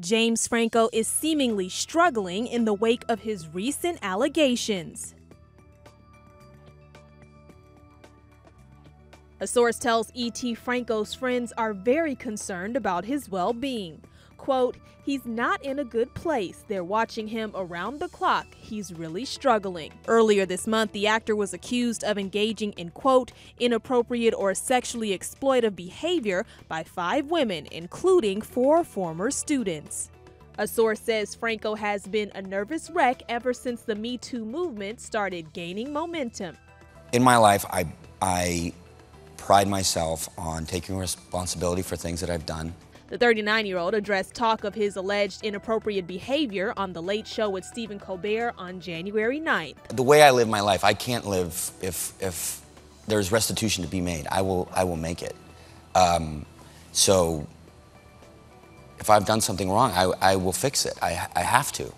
James Franco is seemingly struggling in the wake of his recent allegations. A source tells E.T. Franco's friends are very concerned about his well being. Quote, he's not in a good place. They're watching him around the clock. He's really struggling. Earlier this month, the actor was accused of engaging in, quote, inappropriate or sexually exploitive behavior by five women, including four former students. A source says Franco has been a nervous wreck ever since the Me Too movement started gaining momentum. In my life, I, I pride myself on taking responsibility for things that I've done. The 39 year old addressed talk of his alleged inappropriate behavior on The Late Show with Stephen Colbert on January 9th. The way I live my life, I can't live if, if there's restitution to be made. I will, I will make it. Um, so if I've done something wrong, I, I will fix it. I, I have to.